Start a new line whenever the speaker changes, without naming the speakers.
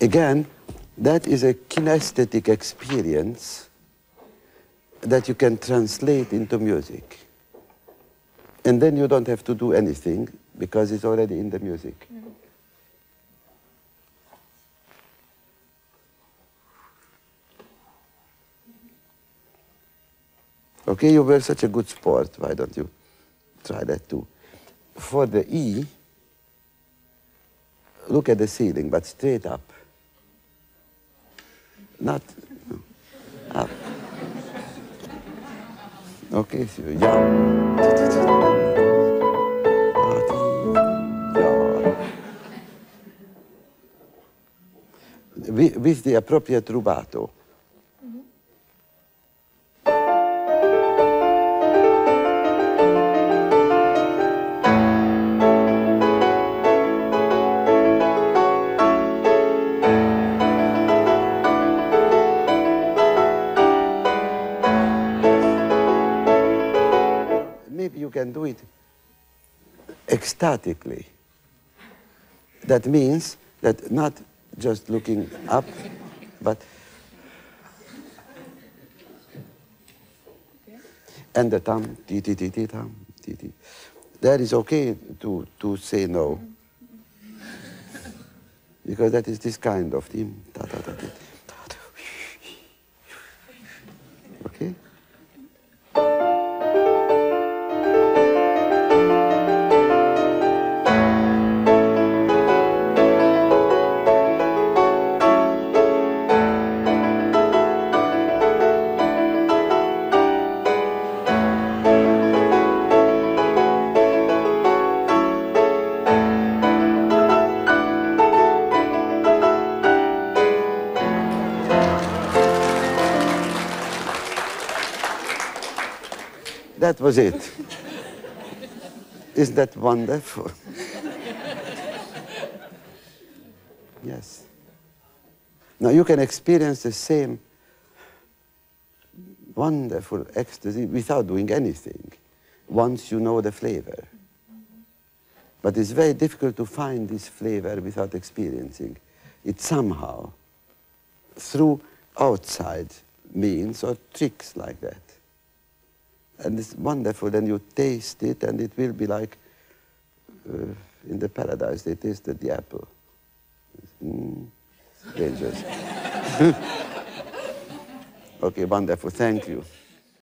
Again, that is a kinesthetic experience that you can translate into music. And then you don't have to do anything because it's already in the music. Mm -hmm. Okay, you were such a good sport. Why don't you try that too? For the E, look at the ceiling, but straight up. Not no, up. Okay, so yeah. With the appropriate rubato. can do it ecstatically. That means that not just looking up, but and the thumb, ti ti ti ti thumb, ti ti. That is okay to to say no, because that is this kind of thing. Okay. That was it. Isn't that wonderful? yes. Now you can experience the same wonderful ecstasy without doing anything once you know the flavor. But it's very difficult to find this flavor without experiencing it somehow through outside means or tricks like that and it's wonderful. And you taste it, and it will be like uh, in the paradise they tasted the apple. Mm, dangerous. okay, wonderful. Thank you.